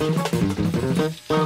Música